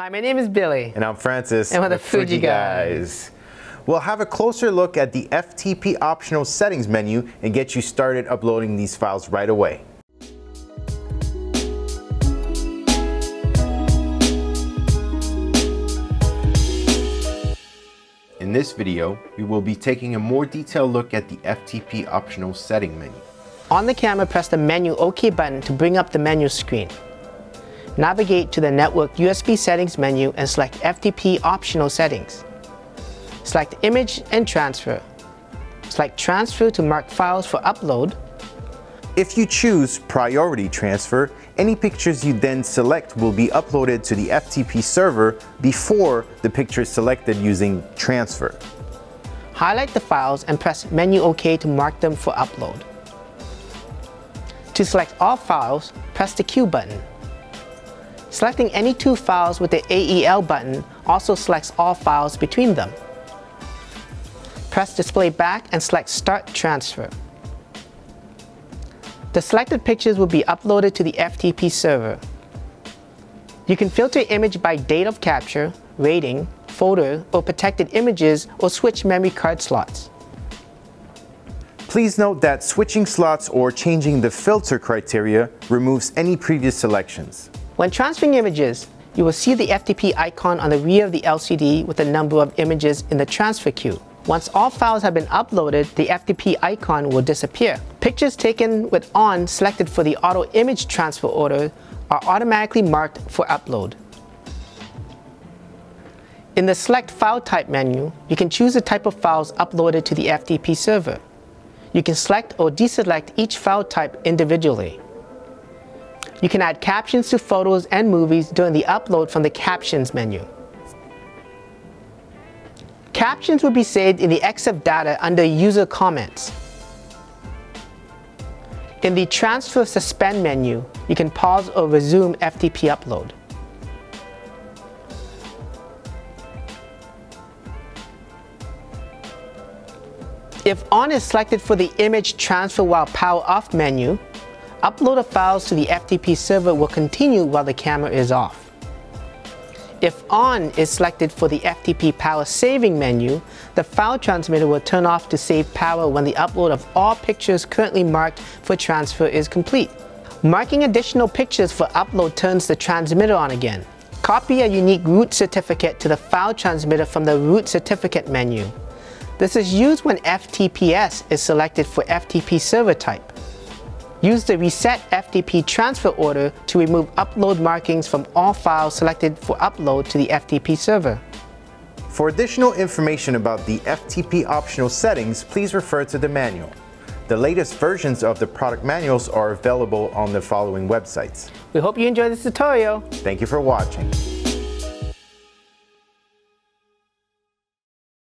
Hi, my name is Billy. And I'm Francis. And we're the Fuji guys. We'll have a closer look at the FTP optional settings menu and get you started uploading these files right away. In this video, we will be taking a more detailed look at the FTP optional setting menu. On the camera, press the menu OK button to bring up the menu screen. Navigate to the network USB settings menu and select FTP optional settings. Select image and transfer. Select transfer to mark files for upload. If you choose priority transfer, any pictures you then select will be uploaded to the FTP server before the picture is selected using transfer. Highlight the files and press menu OK to mark them for upload. To select all files, press the Q button. Selecting any two files with the AEL button also selects all files between them. Press Display Back and select Start Transfer. The selected pictures will be uploaded to the FTP server. You can filter image by date of capture, rating, folder, or protected images, or switch memory card slots. Please note that switching slots or changing the filter criteria removes any previous selections. When transferring images, you will see the FTP icon on the rear of the LCD with the number of images in the transfer queue. Once all files have been uploaded, the FTP icon will disappear. Pictures taken with ON selected for the auto image transfer order are automatically marked for upload. In the Select File Type menu, you can choose the type of files uploaded to the FTP server. You can select or deselect each file type individually. You can add captions to photos and movies during the upload from the Captions menu. Captions will be saved in the EXIF data under User Comments. In the Transfer Suspend menu, you can pause or resume FTP upload. If on is selected for the image transfer while power off menu, upload of files to the FTP server will continue while the camera is off. If on is selected for the FTP power saving menu, the file transmitter will turn off to save power when the upload of all pictures currently marked for transfer is complete. Marking additional pictures for upload turns the transmitter on again. Copy a unique root certificate to the file transmitter from the root certificate menu. This is used when FTPS is selected for FTP server type. Use the Reset FTP transfer order to remove upload markings from all files selected for upload to the FTP server. For additional information about the FTP optional settings, please refer to the manual. The latest versions of the product manuals are available on the following websites. We hope you enjoyed this tutorial. Thank you for watching.